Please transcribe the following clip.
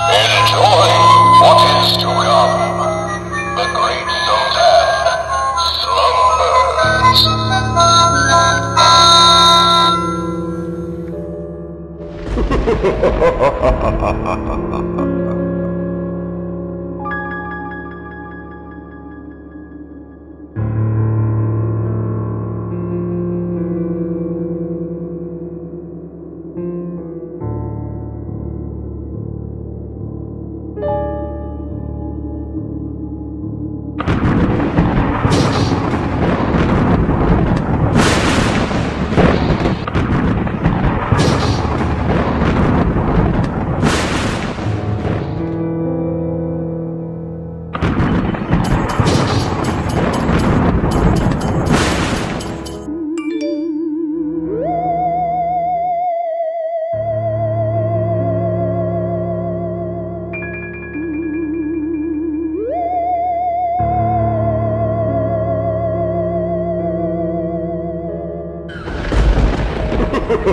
Enjoy what is to come. The Great Sultan slumbers. To